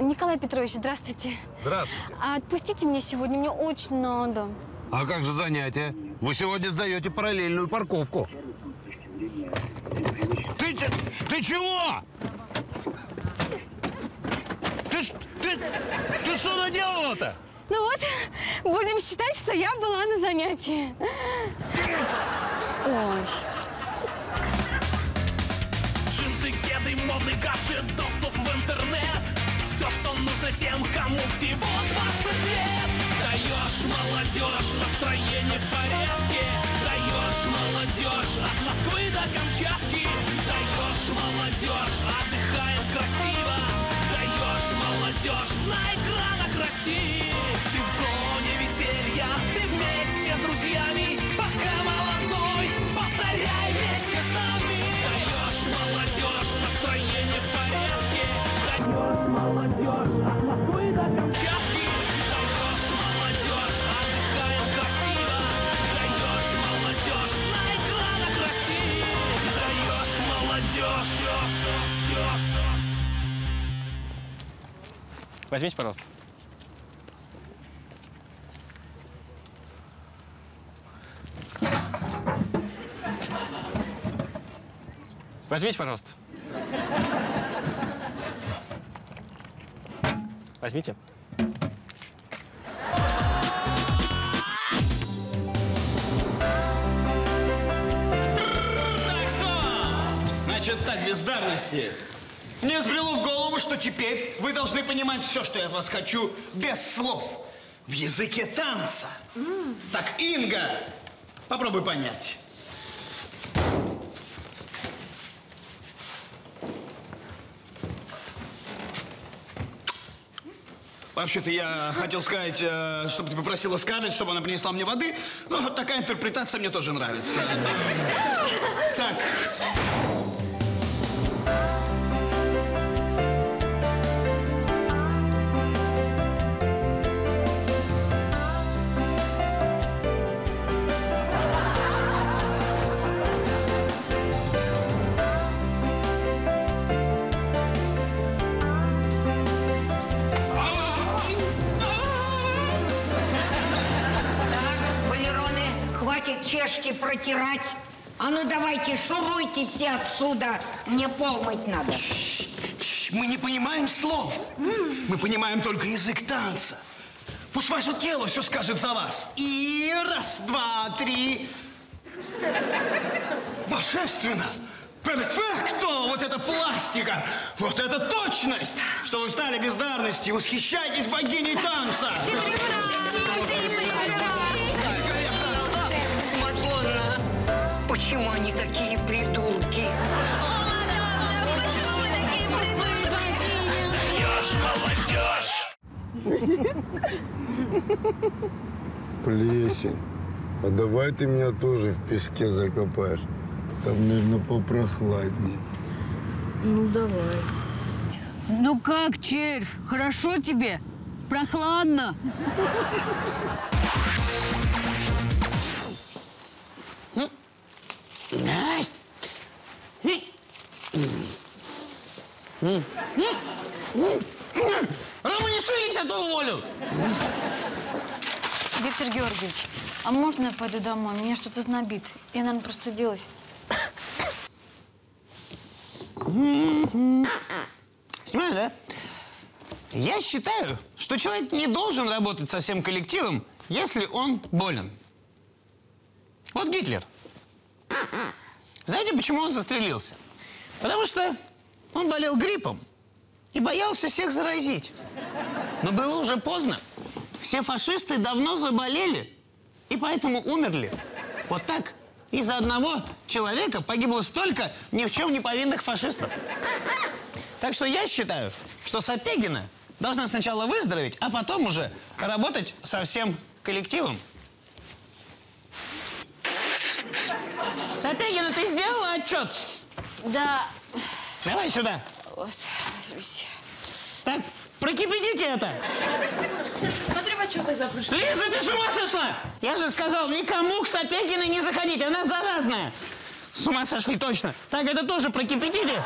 Николай Петрович, здравствуйте. Здравствуйте. А отпустите меня сегодня, мне очень надо. А как же занятия? Вы сегодня сдаете параллельную парковку. Ты, ч- ты чего? Ты, ты, ты что наделала-то? Ну вот, будем считать, что я была на занятии. Ой. Джинсы, кеды, модный гаджет, доступ тем, кому всего 20 лет. Даешь молодежь, настроение в порядке. Даешь молодежь, от Москвы до Камчатки. Даешь молодежь, отдыхаем красиво. Даешь молодежь, на экранах расти Возьмите, пожалуйста. Возьмите, пожалуйста. Возьмите. Так, стоп! Значит так, без давности. Мне взбрело в голову, что теперь вы должны понимать все, что я от вас хочу, без слов. В языке танца. Так, Инга, попробуй понять. Вообще-то я хотел сказать, э, чтобы ты попросила Скарлетт, чтобы она принесла мне воды. Но такая интерпретация мне тоже нравится. Так, чешки протирать. А ну давайте, шуруйте все отсюда. Мне пол мыть надо. Чш, Мы не понимаем слов. Мы понимаем только язык танца. Пусть ваше тело все скажет за вас. И раз, два, три. Божественно! Перфекто! Вот это пластика! Вот это точность! Что вы стали бездарности! Восхищайтесь богиней танца! Мадонна, почему они такие придурки? Даешь молодежь Плесень. А давай ты меня тоже в песке закопаешь. Там, наверное, попрохладнее. Ну, давай. Ну как, червь, хорошо тебе? Прохладно? Уволю! Виктор Георгиевич, а можно я пойду домой? Меня что-то знобит. Я, наверное, простудилась. Понимаешь, да? Я считаю, что человек не должен работать со всем коллективом, если он болен. Вот Гитлер. Знаете, почему он застрелился? Потому что он болел гриппом и боялся всех заразить. Но было уже поздно. Все фашисты давно заболели и поэтому умерли. Вот так. Из-за одного человека погибло столько ни в чем не повинных фашистов. Так что я считаю, что Сапегина должна сначала выздороветь, а потом уже работать со всем коллективом. Сапегина, ты сделала отчет? Да, Давай сюда. вот. Так, прокипятите это. В отчет запрыгнешь. Лиза, ты с ума сошла? Я же сказал, никому к Сапегиной не заходить, она заразная. С ума сошли точно. Так, это тоже прокипятите.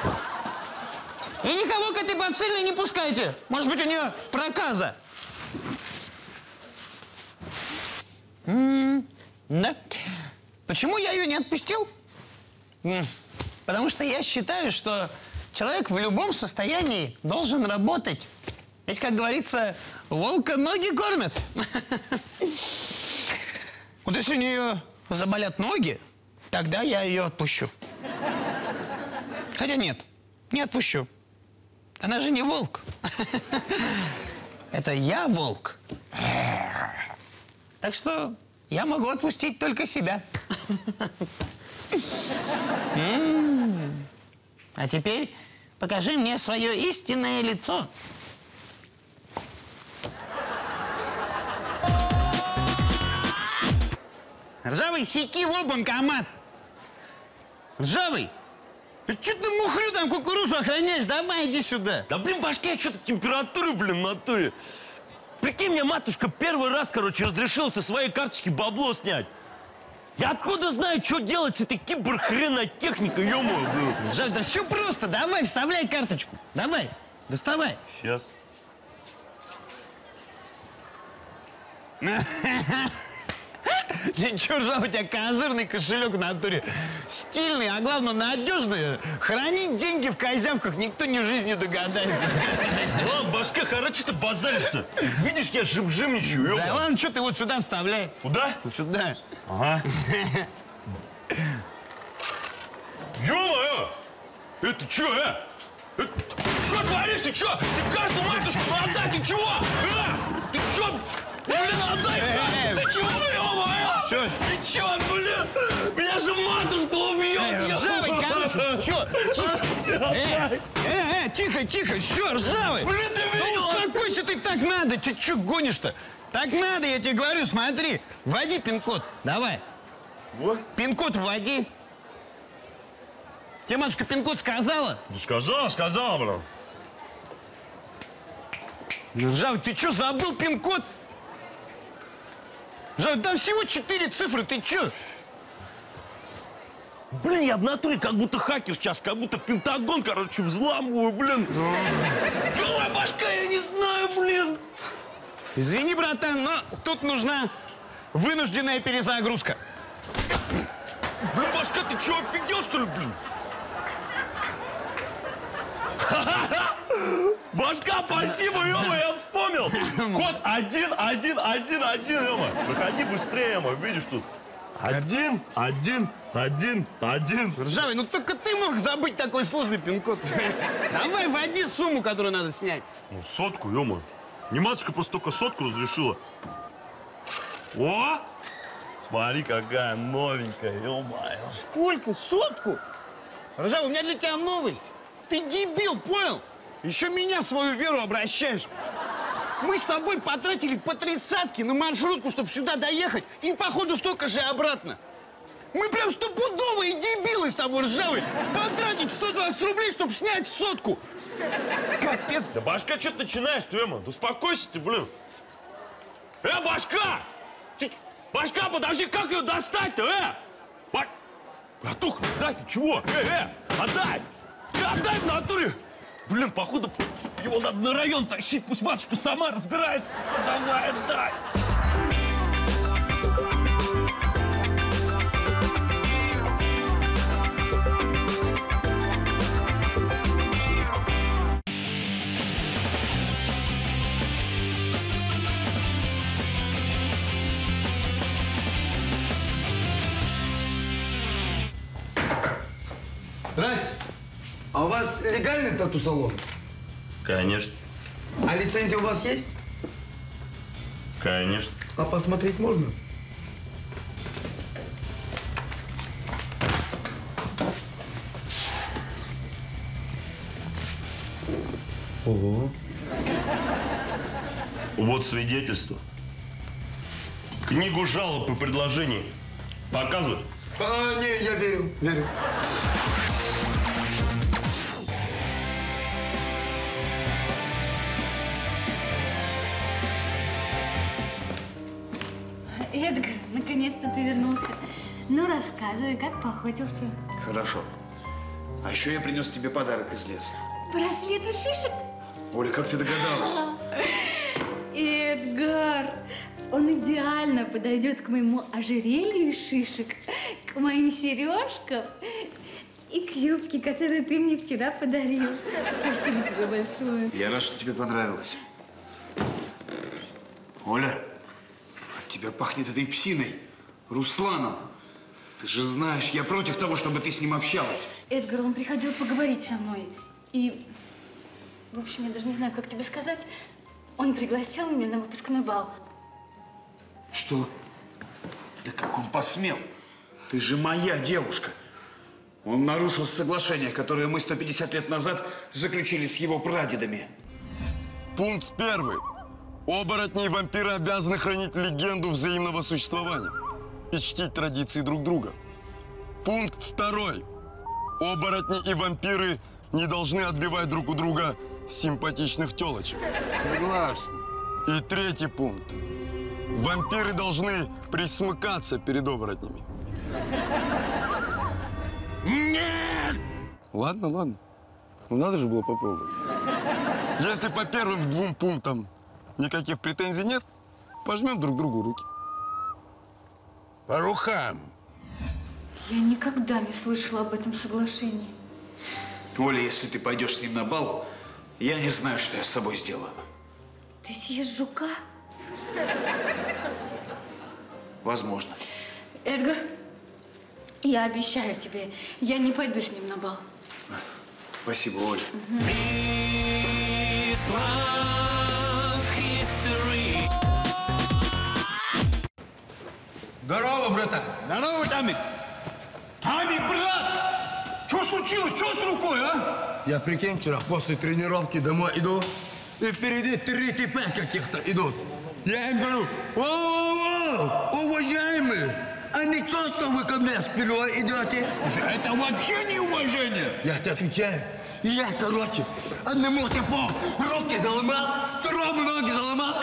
И никого к этой бацилле не пускайте. Может быть, у нее проказа. М, Да. Почему я ее не отпустил? М, Потому что я считаю, что человек в любом состоянии должен работать. Ведь, как говорится, волка ноги кормят. Вот если у нее заболят ноги, тогда я ее отпущу. Хотя нет, не отпущу. Она же не волк. Это я волк. Так что я могу отпустить только себя. А теперь покажи мне свое истинное лицо. Ржавый, секи в банкомат. Ржавый, ты что ты мухрю там кукурузу охраняешь? Давай, иди сюда. Да, блин, башке что-то температуры, блин, в натуре. Прикинь, мне матушка первый раз, короче, разрешила со своей карточки бабло снять. Я откуда знаю, что делать с этой киберхренотехникой, ё-моё, блин. Жаль, да все просто. Давай, вставляй карточку. Давай, доставай. Сейчас. Ничего, жал, у тебя козырный кошелек в натуре. Стильный, а главное, надежный. Хранить деньги в козявках никто ни в жизни догадается. Ладно, башка, хара, что ты базаришь-то? Видишь, я жим-жимничаю, ё Да ладно, что ты вот сюда вставляй. Куда? Вот сюда. Ага. Ё-моё! Это чё, э? Это- Что творишь, ты чё? Ты карту матушку отдай, ты чего? А? Чё? Блин, отдай Э, карту, ты чего, ё-моё? Чё? Ты чё, блин? Меня же матушка убьет, ё- Ржавый, короче, все. Э, э, э, тихо, тихо, все, ржавый. Блин, ты Ну, видела? успокойся ты, так надо. Ты что гонишь-то? Так надо, я тебе говорю, смотри. Вводи пин-код, давай. Вот. Пин-код вводи. Тебе матушка пин-код сказала? Ну, сказал, сказал, блин. Ржавый, ты что, забыл пин-код? Ржавый, там всего четыре цифры, ты что? Блин, я в натуре как будто хакер сейчас, как будто Пентагон, короче, взламываю, блин. Голая башка, я не знаю, блин. Извини, братан, но тут нужна вынужденная перезагрузка. Блин, башка, ты чего, офигел, что ли, блин? Башка, спасибо, ё я вспомнил. Код один, один, один, один, ё Выходи быстрее, ё видишь тут. Один, один, один, один. Ржавый, ну только ты мог забыть такой сложный пин-код. Давай вводи сумму, которую надо снять. Ну, сотку, ё Не матушка просто только сотку разрешила. О! Смотри, какая новенькая, ё-моё. Сколько? Сотку? Ржавый, у меня для тебя новость. Ты дебил, понял? Еще меня в свою веру обращаешь. Мы с тобой потратили по тридцатке на маршрутку, чтобы сюда доехать, и походу столько же обратно. Мы прям стопудовые дебилы с тобой, ржавый. Потратить 120 рублей, чтобы снять сотку. Капец. Да башка, что ты начинаешь, ты, Эма? Да успокойся ты, блин. Э, башка! Ты... Башка, подожди, как ее достать-то, э? Ба... Братуха, отдай, ты чего? Э, э, отдай! Э, отдай в натуре! Блин, походу, его надо на район тащить, пусть матушка сама разбирается. Давай, отдай! Вас легальный тату-салон? Конечно, А лицензия у вас есть? конечно. А посмотреть можно? Ого. Вот свидетельство. Книгу жалоб и предложений показывают? А, не, я верю, верю. Эдгар, наконец-то ты вернулся. Ну, рассказывай, как поохотился. Хорошо. А еще я принес тебе подарок из леса. Браслет из шишек? Оля, как ты догадалась? Эдгар, он идеально подойдет к моему ожерелью из шишек, к моим сережкам и к юбке, которую ты мне вчера подарил. Спасибо тебе большое. Я рад, что тебе понравилось. Оля, тебя пахнет этой псиной, Русланом. Ты же знаешь, я против того, чтобы ты с ним общалась. Эдгар, он приходил поговорить со мной. И, в общем, я даже не знаю, как тебе сказать. Он пригласил меня на выпускной бал. Что? Да как он посмел? Ты же моя девушка. Он нарушил соглашение, которое мы 150 лет назад заключили с его прадедами. Пункт первый. Оборотни и вампиры обязаны хранить легенду взаимного существования и чтить традиции друг друга. Пункт второй. Оборотни и вампиры не должны отбивать друг у друга симпатичных телочек. Согласен. И третий пункт. Вампиры должны присмыкаться перед оборотнями. Нет! Ладно, ладно. Ну надо же было попробовать. Если по первым двум пунктам никаких претензий нет, пожмем друг другу руки. По рукам. Я никогда не слышала об этом соглашении. Оля, если ты пойдешь с ним на бал, я не знаю, что я с собой сделаю. Ты съешь жука? Возможно. Эдгар, я обещаю тебе, я не пойду с ним на бал. Спасибо, Оля. This Здорово, братан. Здорово, Тамик. Тамик, брат! Что случилось? Что с рукой, а? Я, прикинь, вчера после тренировки домой иду, и впереди три типа каких-то идут. Я им говорю, воу-воу-воу, уважаемые, а не то, что вы ко мне спиной идете? Слушай, это вообще не уважение. Я тебе отвечаю. Я, короче, одному типу руки заломал, второму ноги заломал.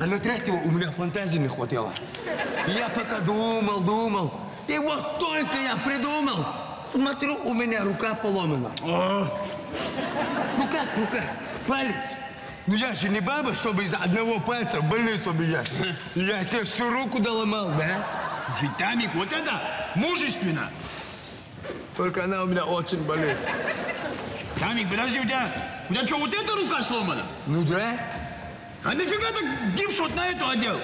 А на третьего у меня фантазии не хватило. Я пока думал, думал. И вот только я придумал, смотрю, у меня рука поломана. Ну как рука? Палец. Ну я же не баба, чтобы из одного пальца в больницу бежать. Я себе всю руку доломал, да? Слушай, Тамик, вот это мужественно. Только она у меня очень болит. Тамик, подожди, у тебя, у тебя что, вот эта рука сломана? Ну да. А нафига ты гипс вот на эту одел?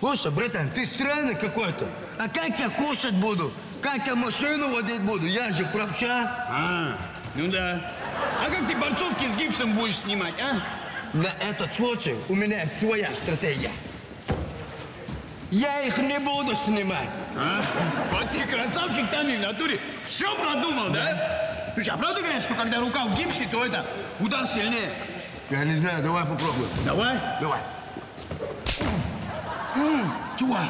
Слушай, братан, ты странный какой-то. А как я кушать буду? Как я машину водить буду? Я же правша. А, ну да. А как ты борцовки с гипсом будешь снимать, а? На этот случай у меня своя стратегия. Я их не буду снимать. А? Вот ты красавчик, Тамик, в натуре. Все продумал, да? Слушай, а правда говорят, что когда рука в гипсе, то это удар сильнее? Я не знаю, давай попробуем. Давай. Давай. Чувак.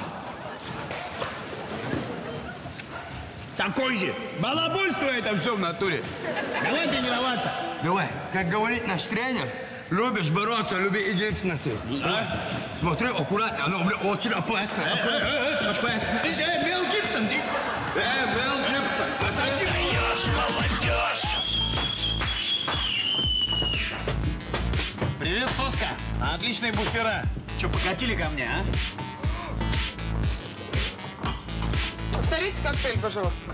Такой же. Балабольство это все в натуре. Давай тренироваться. Давай, как говорит наш тренер, любишь бороться, люби носить. А? Смотри, аккуратно, оно мне очень опасно. опасно. Ты же э, Мел Гибсон, ты. Э, Мел Гибсон. Привет, соска. Отличные буфера. Че, покатили ко мне, а? Повторите коктейль, пожалуйста.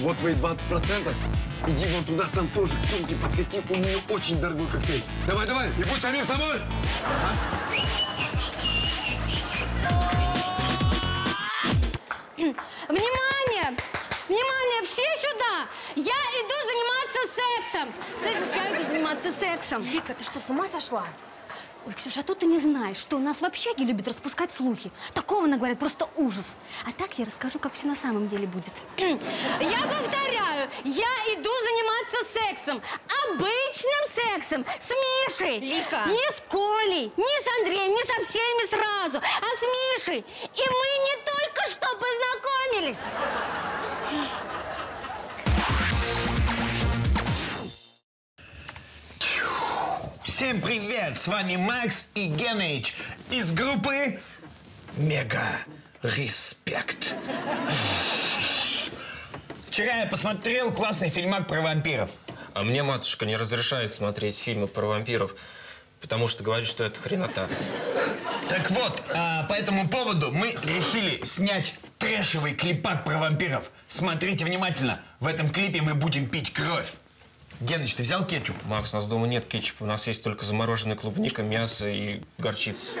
Вот твои 20%. Иди вон туда, там тоже к тёмке подкати. У нее очень дорогой коктейль. Давай, давай, и будь самим собой. Внимание! Сексом! Слышишь, я иду заниматься сексом. Вика, ты что, с ума сошла? Ой, Ксюша, а тут ты не знаешь, что у нас в общаге любят распускать слухи. Такого наговорят, просто ужас. А так я расскажу, как все на самом деле будет. Я повторяю, я иду заниматься сексом. Обычным сексом. С Мишей. Лика. Не с Колей, не с Андреем, не со всеми сразу, а с Мишей. И мы не только что познакомились. Всем привет! С вами Макс и Геныч из группы Мега Респект. Вчера я посмотрел классный фильмак про вампиров. А мне матушка не разрешает смотреть фильмы про вампиров, потому что говорит, что это хренота. Так вот, а, по этому поводу мы решили снять трэшевый клипак про вампиров. Смотрите внимательно. В этом клипе мы будем пить кровь. Геныч, ты взял кетчуп? Макс, у нас дома нет кетчупа, у нас есть только замороженная клубника, мясо и горчица.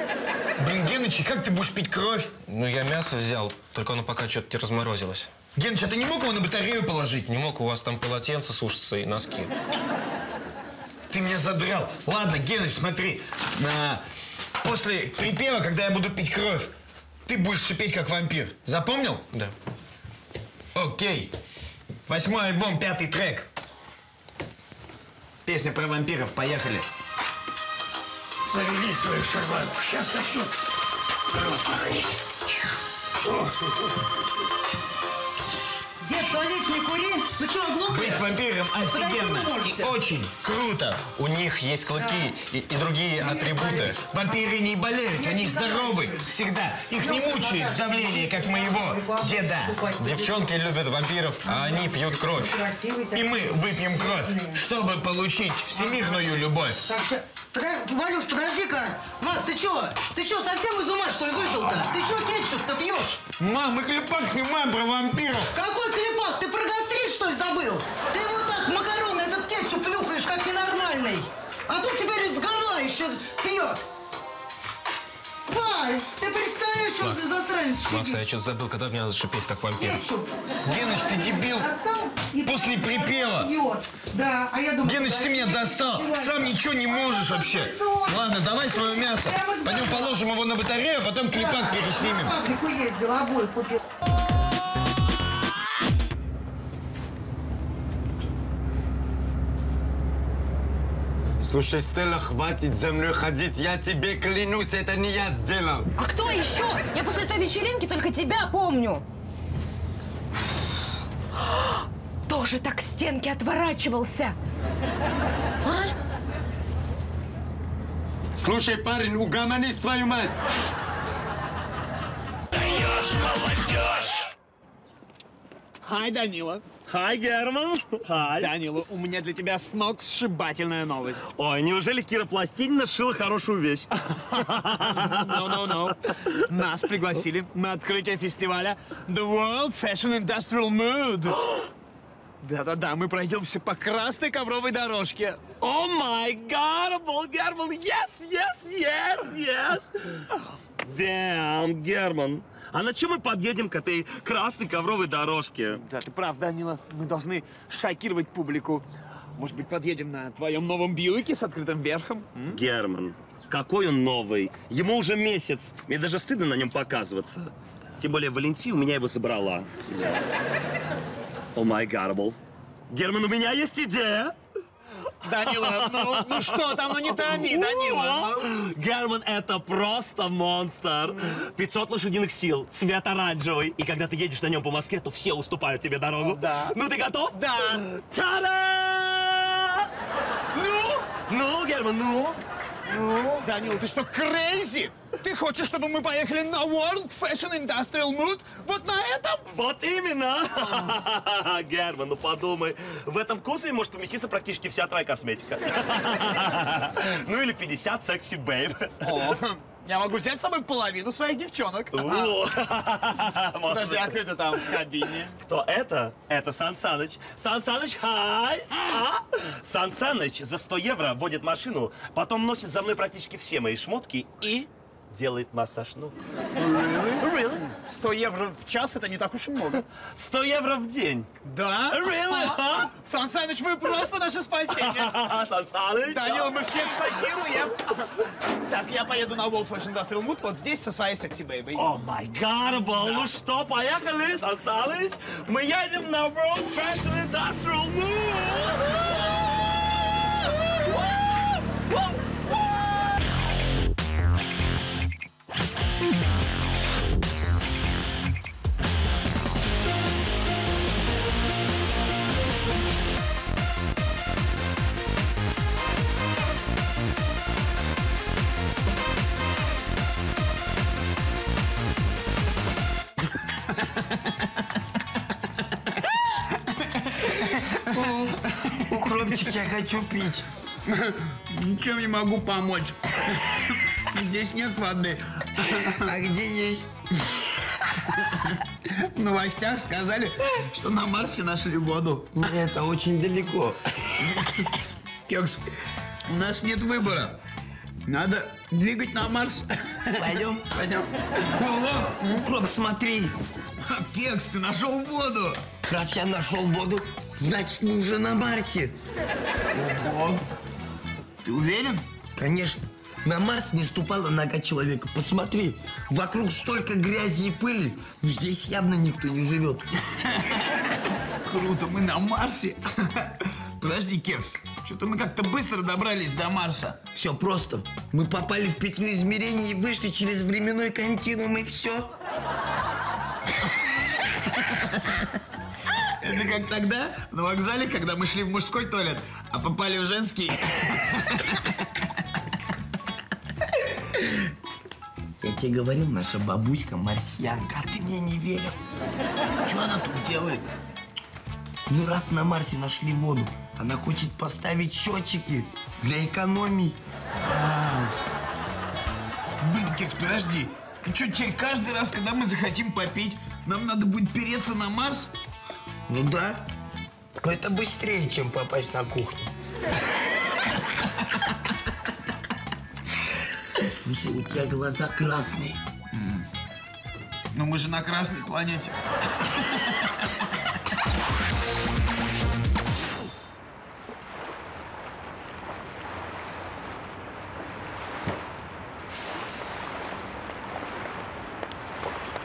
Блин, Геныч, и как ты будешь пить кровь? Ну, я мясо взял, только оно пока что-то разморозилось. Геныч, а ты не мог его на батарею положить? Не мог, у вас там полотенце сушится и носки. Ты меня задрал. Ладно, Геныч, смотри. А, после припева, когда я буду пить кровь, ты будешь шипеть, как вампир. Запомнил? Да. Окей. Восьмой альбом, пятый трек. Песня про вампиров. Поехали. Завели свою шарманку. Сейчас начнут рот морозить. Дед, туалет не кури. Вы что, глупые? Быть вампиром офигенно. И очень круто. У них есть клыки и, и другие атрибуты. Вампиры не болеют, они здоровы. Всегда. Их не мучает давление, как моего деда. Девчонки любят вампиров, а они пьют кровь. И мы выпьем кровь, чтобы получить всемирную любовь. Подожди, Валюш, подожди-ка. Макс, ты чё? Ты чё, совсем из ума, что ли, вышел-то? Ты чё кетчуп-то пьешь? Мам, мы клепак снимаем про вампиров. Какой клепак? Ты про гастрит, что ли, забыл? Ты вот так макароны этот кетчуп плюхаешь, как ненормальный. А тут теперь из горла еще пьет. Валь, ты представляешь, что за засранец Макс, щадит? я что-то забыл, когда мне надо шипеть, как вампир. Кетчуп. Геныч, ты дебил. Достал и После припева. пьет. Да, а я думаю... Геныч, ты меня достал. Сам ничего не можешь вообще. Ладно, давай свое мясо. Пойдем положим его на батарею, а потом клепак переснимем. В фабрику ездил, обоих купил. Слушай, Стелла, хватит за мной ходить. Я тебе клянусь, это не я сделал. А кто еще? Я после той вечеринки только тебя помню. Тоже так к стенке отворачивался. А? Слушай, парень, угомони свою мать. Даешь молодежь. Хай, Данила. Хай, Герман. Хай. Данила, у меня для тебя с ног сшибательная новость. Ой, неужели Кира Пластинина сшила хорошую вещь? No, no, no. Нас пригласили на открытие фестиваля The World Fashion Industrial Mood. Да-да-да, мы пройдемся по красной ковровой дорожке. О май гад, Герман, yes, yes, yes, yes. Damn, Герман. А на чем мы подъедем к этой красной ковровой дорожке? Да, ты прав, Данила. Мы должны шокировать публику. Может быть, подъедем на твоем новом Бьюике с открытым верхом? м? Герман, какой он новый. Ему уже месяц. Мне даже стыдно на нем показываться. Тем более Валентин у меня его забрала. О май гарбл. Герман, у меня есть идея. Данила, ну, ну что там, ну не томи, Данила. ну. Герман, это просто монстр. 500 лошадиных сил, цвет оранжевый. И когда ты едешь на нем по Москве, то все уступают тебе дорогу. Да. Ну, ты готов? Да. Та-да! Ну? Ну, Герман, ну? Ну, Данила, ты что, crazy? Ты хочешь, чтобы мы поехали на World Fashion Industrial Mood вот на этом? Вот именно! Герман, ну подумай. В этом кузове может поместиться практически вся твоя косметика. Ну или 50 sexy babe. Я могу взять с собой половину своих девчонок. Подожди, а кто это там в кабине? Кто это? Это Сан Саныч. Сан Саныч, хай! А? Сан Саныч за 100 евро водит машину, потом носит за мной практически все мои шмотки и делает массаж ног. Really? 100 евро в час это не так уж и много. 100 евро в день. Да? Really? А? Сан Саныч, вы просто наше спасение. Сан Саныч. Данила, мы всех шокируем. Так, я поеду на World Fashion Industrial Mood вот здесь со своей секси-бейбой. О май гарбл, ну что, поехали, Сан Саныч? Мы едем на World Fashion Industrial Mood! Любчик, я хочу пить. Ничем не могу помочь. Здесь нет воды. А где есть? В новостях сказали, что на Марсе нашли воду. Это очень далеко. Кекс, у нас нет выбора. Надо двигать на Марс. Пойдем? Пойдем. Ого, Укроп, смотри. Кекс, ты нашел воду. Раз я нашел воду, значит, мы уже на Марсе. Ого. Ты уверен? Конечно. На Марс не ступала нога человека. Посмотри, вокруг столько грязи и пыли, но здесь явно никто не живет. Круто, мы на Марсе. Подожди, Кекс, что-то мы как-то быстро добрались до Марса. Все просто. Мы попали в петлю измерений и вышли через временной континуум, и все. Это как тогда на вокзале, когда мы шли в мужской туалет, а попали в женский. Я тебе говорил, наша бабуська марсианка, а ты мне не верил. Что она тут делает? Ну, раз на Марсе нашли воду, она хочет поставить счетчики для экономии. Блин, Кекс, подожди. Ну что, теперь каждый раз, когда мы захотим попить, нам надо будет переться на Марс? Ну да. Но это быстрее, чем попасть на кухню. Миша, у тебя глаза красные. Но мы же на Красной планете.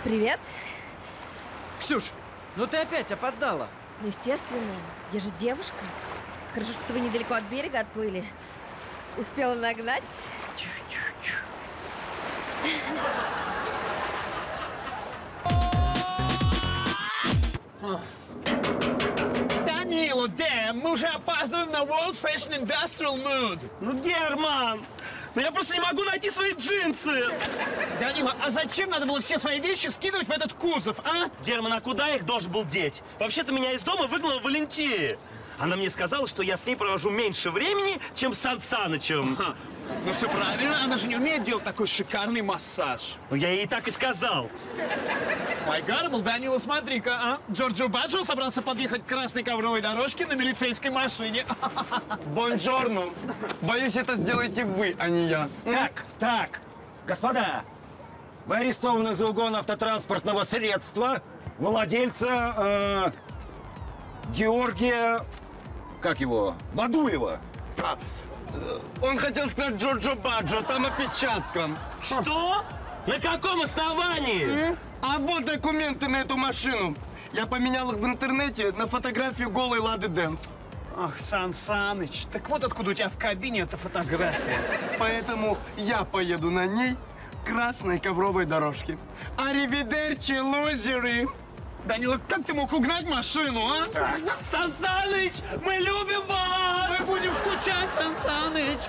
Привет. Ксюш, ну ты опять опоздала. Ну, естественно, я же девушка. Хорошо, что вы недалеко от берега отплыли. Успела нагнать. Данила, Дэм, мы уже опаздываем на World Fashion Industrial Mood. Ну, Герман, ну я просто не могу найти свои джинсы. Данила, а зачем надо было все свои вещи скидывать в этот кузов, а? Герман, а куда их должен был деть? Вообще-то меня из дома выгнала Валентия. Она мне сказала, что я с ней провожу меньше времени, чем с Сан Санычем. Ну все правильно, она же не умеет делать такой шикарный массаж. Ну я ей так и сказал. Май гарбл, Данила, смотри-ка, а? Джорджо Баджо собрался подъехать к красной ковровой дорожке на милицейской машине. Бонжорно. Боюсь, это сделаете вы, а не я. Так, так, господа, вы арестованы за угон автотранспортного средства владельца э, Георгия, как его, Бадуева. Он хотел сказать Джорджо Баджо, там опечатка. Что? На каком основании? А вот документы на эту машину. Я поменял их в интернете на фотографию голой Лады Дэнс. Ах, Сан Саныч, так вот откуда у тебя в кабине эта фотография. Поэтому я поеду на ней красной ковровой дорожке. Аривидерчи, лузеры! Данила, как ты мог угнать машину, а? Сан Саныч, мы любим вас! Мы будем скучать, Сан Саныч!